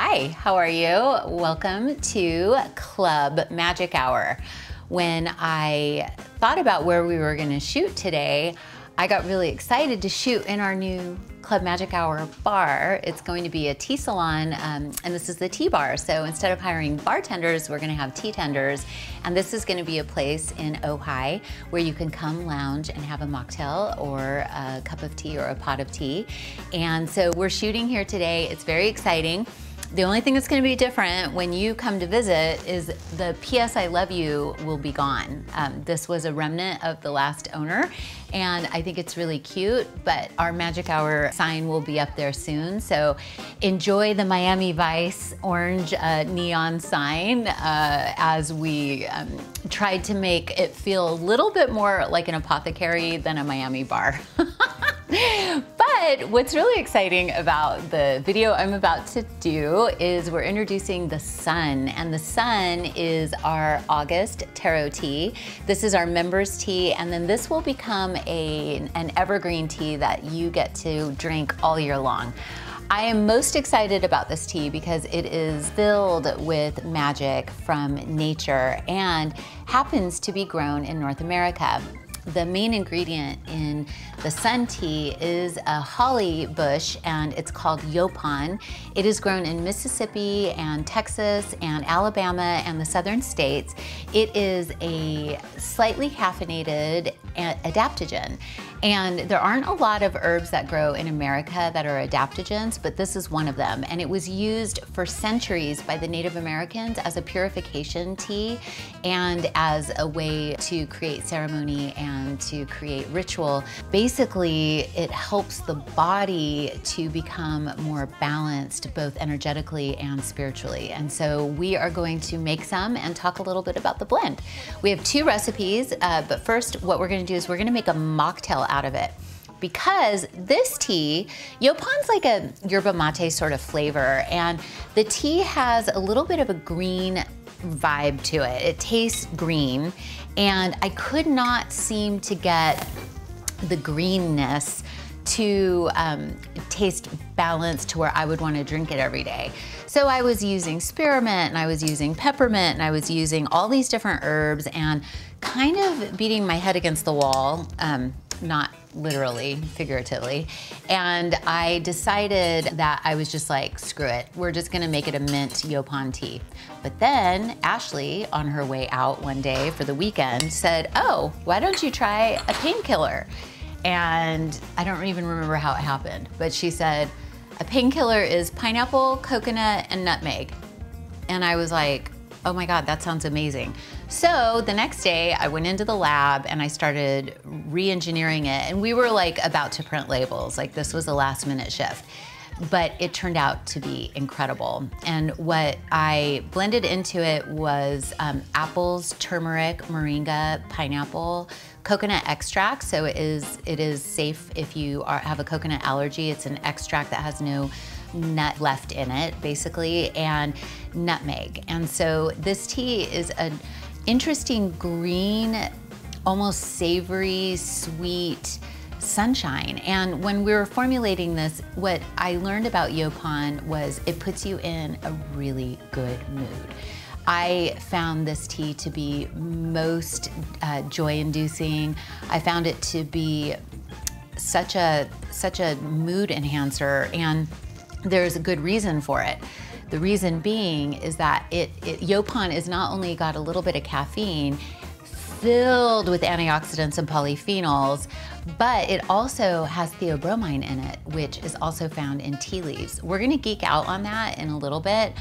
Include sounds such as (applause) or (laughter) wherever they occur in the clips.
Hi, how are you? Welcome to Club Magic Hour. When I thought about where we were going to shoot today, I got really excited to shoot in our new Club Magic Hour bar. It's going to be a tea salon, um, and this is the tea bar. So instead of hiring bartenders, we're going to have tea tenders. And this is going to be a place in Ojai where you can come lounge and have a mocktail or a cup of tea or a pot of tea. And so we're shooting here today. It's very exciting. The only thing that's going to be different when you come to visit is the PS I Love You will be gone. Um, this was a remnant of the last owner, and I think it's really cute, but our Magic Hour sign will be up there soon. So enjoy the Miami Vice orange uh, neon sign uh, as we um, tried to make it feel a little bit more like an apothecary than a Miami bar. (laughs) but what's really exciting about the video I'm about to do is we're introducing the sun and the sun is our August tarot tea. This is our members tea and then this will become a, an evergreen tea that you get to drink all year long. I am most excited about this tea because it is filled with magic from nature and happens to be grown in North America. The main ingredient in the sun tea is a holly bush and it's called yaupon. It is grown in Mississippi and Texas and Alabama and the southern states. It is a slightly caffeinated adaptogen and there aren't a lot of herbs that grow in America that are adaptogens, but this is one of them. And it was used for centuries by the Native Americans as a purification tea and as a way to create ceremony and to create ritual. Basically, it helps the body to become more balanced, both energetically and spiritually. And so we are going to make some and talk a little bit about the blend. We have two recipes, uh, but first what we're gonna do is we're gonna make a mocktail out of it because this tea, Yaupon's like a yerba mate sort of flavor, and the tea has a little bit of a green vibe to it. It tastes green, and I could not seem to get the greenness to um, taste balanced to where I would want to drink it every day. So I was using spearmint and I was using peppermint and I was using all these different herbs and kind of beating my head against the wall. Um, not literally, figuratively. And I decided that I was just like, screw it. We're just gonna make it a mint yaupon tea. But then Ashley, on her way out one day for the weekend, said, oh, why don't you try a painkiller? And I don't even remember how it happened, but she said, a painkiller is pineapple, coconut, and nutmeg. And I was like, oh my God, that sounds amazing. So the next day I went into the lab and I started re-engineering it. And we were like about to print labels, like this was a last minute shift. But it turned out to be incredible. And what I blended into it was um, apples, turmeric, moringa, pineapple, coconut extract. So it is, it is safe if you are, have a coconut allergy. It's an extract that has no nut left in it, basically, and nutmeg. And so this tea is an interesting green, almost savory, sweet, sunshine. And when we were formulating this, what I learned about Yaupon was it puts you in a really good mood. I found this tea to be most uh, joy-inducing. I found it to be such a such a mood enhancer and there's a good reason for it. The reason being is that it, it Yaupon is not only got a little bit of caffeine, filled with antioxidants and polyphenols, but it also has theobromine in it, which is also found in tea leaves. We're gonna geek out on that in a little bit.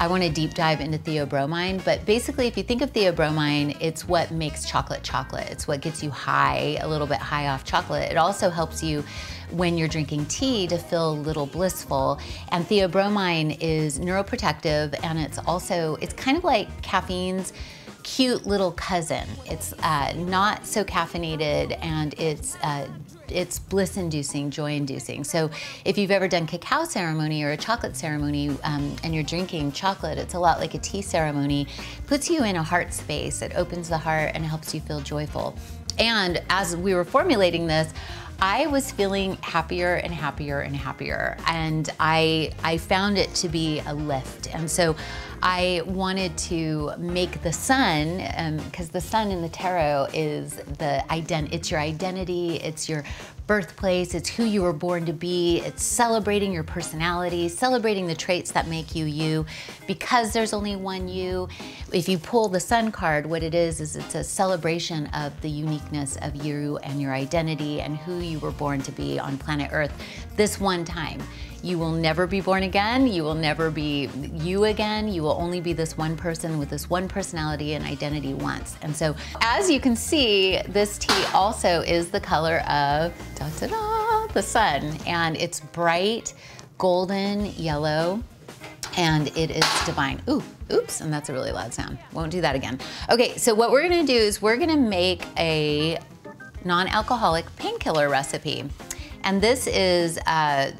I want to deep dive into theobromine, but basically if you think of theobromine, it's what makes chocolate chocolate. It's what gets you high, a little bit high off chocolate. It also helps you when you're drinking tea to feel a little blissful. And theobromine is neuroprotective and it's also, it's kind of like caffeine's cute little cousin. It's uh, not so caffeinated and it's uh, it's bliss inducing, joy inducing. So if you've ever done cacao ceremony or a chocolate ceremony um, and you're drinking chocolate, it's a lot like a tea ceremony. Puts you in a heart space. It opens the heart and helps you feel joyful. And as we were formulating this, I was feeling happier and happier and happier. And I, I found it to be a lift. And so I wanted to make the sun, because um, the sun in the tarot is the ident it's your identity, it's your birthplace, it's who you were born to be, it's celebrating your personality, celebrating the traits that make you you. Because there's only one you, if you pull the sun card, what it is is it's a celebration of the uniqueness of you and your identity and who you were born to be on planet Earth this one time. You will never be born again. You will never be you again. You will only be this one person with this one personality and identity once. And so, as you can see, this tea also is the color of da da da, the sun. And it's bright golden yellow and it is divine. Ooh, oops, and that's a really loud sound. Won't do that again. Okay, so what we're gonna do is we're gonna make a non-alcoholic painkiller recipe. And this is uh,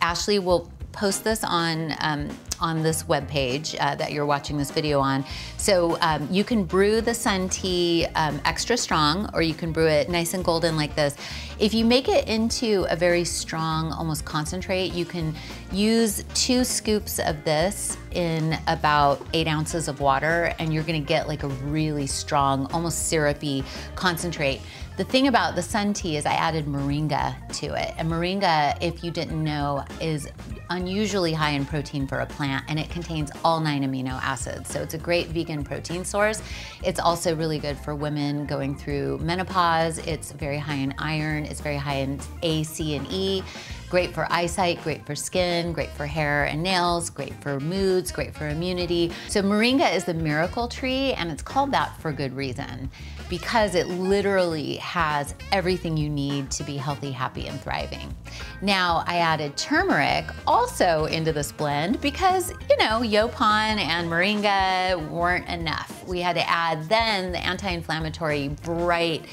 Ashley will post this on um, on this web page uh, that you're watching this video on. So um, you can brew the sun tea um, extra strong, or you can brew it nice and golden like this. If you make it into a very strong, almost concentrate, you can use two scoops of this in about eight ounces of water, and you're gonna get like a really strong, almost syrupy concentrate. The thing about the sun tea is I added moringa to it. And moringa, if you didn't know, is unusually high in protein for a plant and it contains all nine amino acids. So it's a great vegan protein source. It's also really good for women going through menopause. It's very high in iron. It's very high in A, C, and E. Great for eyesight, great for skin, great for hair and nails, great for moods, great for immunity. So moringa is the miracle tree and it's called that for good reason because it literally has everything you need to be healthy, happy, and thriving. Now, I added turmeric also into this blend because, you know, Yaupon and Moringa weren't enough. We had to add then the anti-inflammatory bright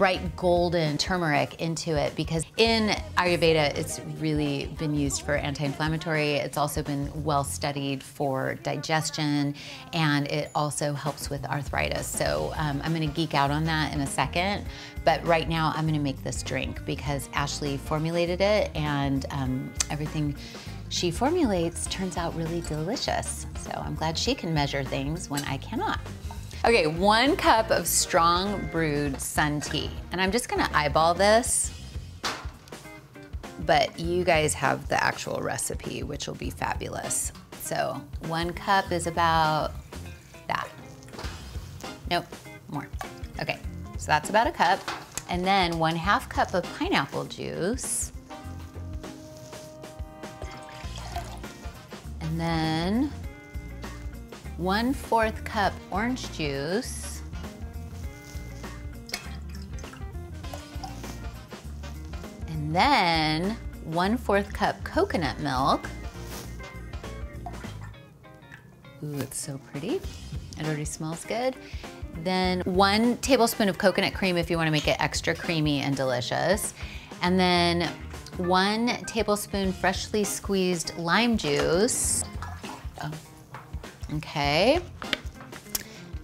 bright golden turmeric into it because in Ayurveda, it's really been used for anti-inflammatory. It's also been well studied for digestion and it also helps with arthritis. So um, I'm gonna geek out on that in a second. But right now I'm gonna make this drink because Ashley formulated it and um, everything she formulates turns out really delicious. So I'm glad she can measure things when I cannot. Okay, one cup of strong brewed sun tea. And I'm just gonna eyeball this, but you guys have the actual recipe, which will be fabulous. So one cup is about that. Nope, more. Okay, so that's about a cup. And then one half cup of pineapple juice. And then one fourth cup orange juice, and then one fourth cup coconut milk. Ooh, it's so pretty. It already smells good. Then one tablespoon of coconut cream if you wanna make it extra creamy and delicious. And then one tablespoon freshly squeezed lime juice. Oh. Okay.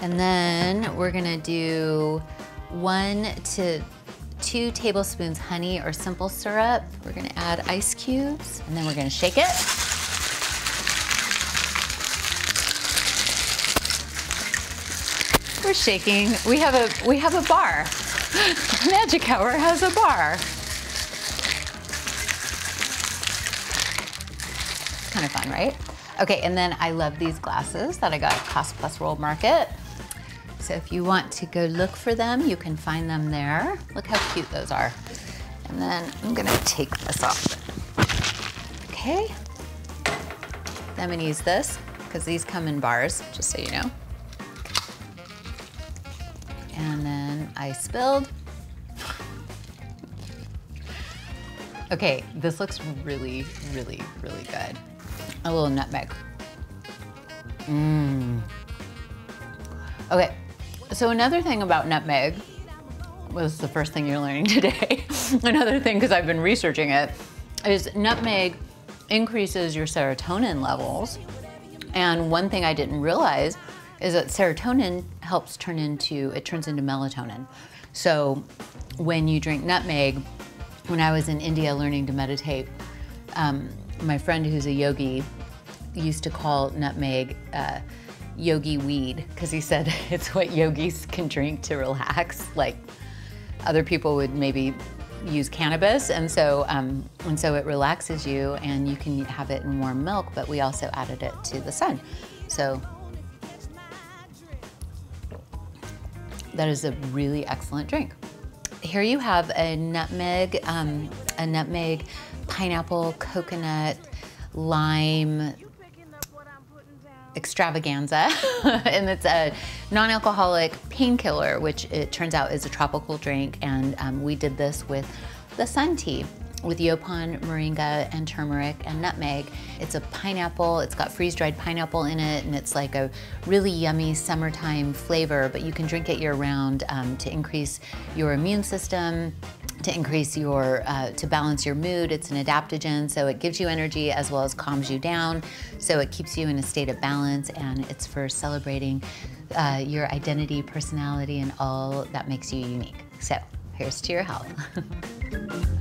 And then we're gonna do one to two tablespoons honey or simple syrup. We're gonna add ice cubes and then we're gonna shake it. We're shaking. We have a we have a bar. (laughs) Magic Hour has a bar. kind of fun, right? Okay, and then I love these glasses that I got at Cost Plus World Market. So if you want to go look for them, you can find them there. Look how cute those are. And then I'm gonna take this off. Okay. I'm gonna use this, because these come in bars, just so you know. And then I spilled. Okay, this looks really, really, really good a little nutmeg. Mmm. Okay, so another thing about nutmeg was the first thing you're learning (laughs) today. another thing, because I've been researching it, is nutmeg increases your serotonin levels. And one thing I didn't realize is that serotonin helps turn into, it turns into melatonin. So when you drink nutmeg, when I was in India learning to meditate, um, my friend who's a yogi used to call nutmeg uh, yogi weed because he said (laughs) it's what yogis can drink to relax. Like other people would maybe use cannabis, and so um, and so it relaxes you, and you can have it in warm milk. But we also added it to the sun, so that is a really excellent drink. Here you have a nutmeg, um, a nutmeg, pineapple, coconut, lime extravaganza, (laughs) and it's a non-alcoholic painkiller, which it turns out is a tropical drink, and um, we did this with the sun tea with yaupon, moringa, and turmeric and nutmeg. It's a pineapple, it's got freeze-dried pineapple in it, and it's like a really yummy summertime flavor, but you can drink it year-round um, to increase your immune system, to increase your, uh, to balance your mood. It's an adaptogen, so it gives you energy as well as calms you down. So it keeps you in a state of balance and it's for celebrating uh, your identity, personality, and all that makes you unique. So here's to your health. (laughs)